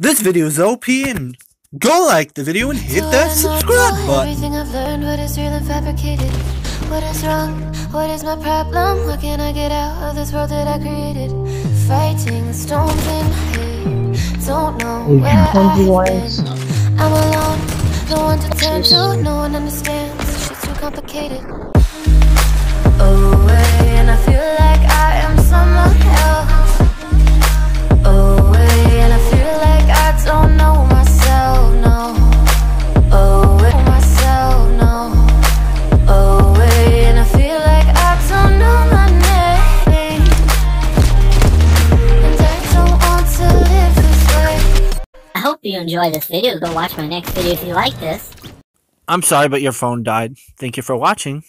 This video is OP and go like the video and hit that subscribe button. Everything I've learned, what is real and fabricated. What is wrong? What is my problem? How can I get out of this world that I created? Fighting the storms in my head. Don't know where I've been. I'm alone, no one to turn to, no one understands. Shit's too complicated. Hope you enjoy this video. Go watch my next video if you like this. I'm sorry, but your phone died. Thank you for watching.